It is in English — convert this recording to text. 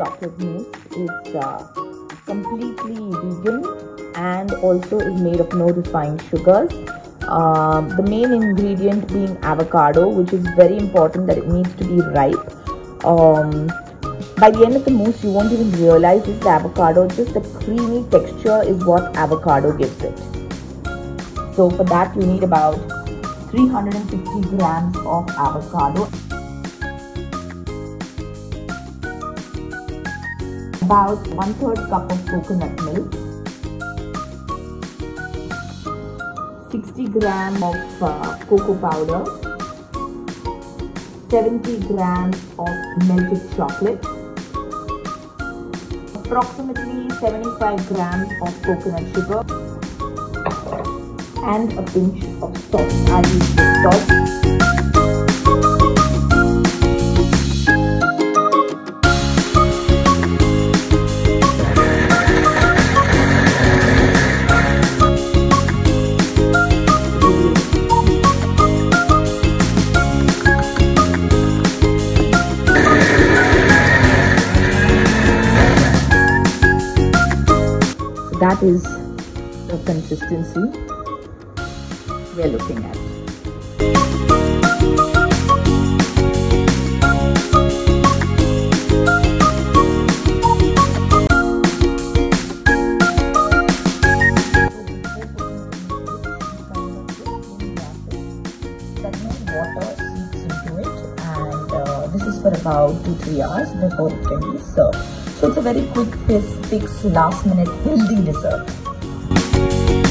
chocolate mousse. It's uh, completely vegan and also is made of no refined sugars. Um, the main ingredient being avocado, which is very important that it needs to be ripe. Um, by the end of the mousse, you won't even realize it's avocado. Just the creamy texture is what avocado gives it. So for that, you need about 350 grams of avocado. About one third cup of coconut milk. 60 gram of uh, cocoa powder. 70 grams of melted chocolate approximately 75 grams of coconut sugar and a pinch of salt. Salt. That is the consistency we're looking at. water seeps into it and uh, this is for about 2-3 hours before it can be served. So it's a very quick fix, fix last minute healthy dessert.